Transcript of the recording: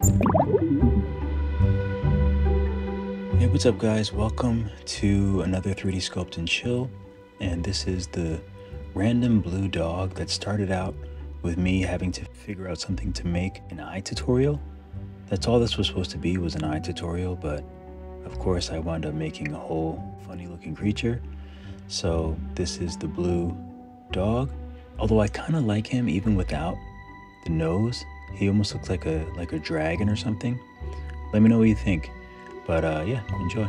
Hey, what's up guys? Welcome to another 3D Sculpt and Chill. And this is the random blue dog that started out with me having to figure out something to make an eye tutorial. That's all this was supposed to be was an eye tutorial, but of course I wound up making a whole funny looking creature. So this is the blue dog. Although I kind of like him even without the nose. He almost looks like a like a dragon or something. Let me know what you think. But uh, yeah, enjoy.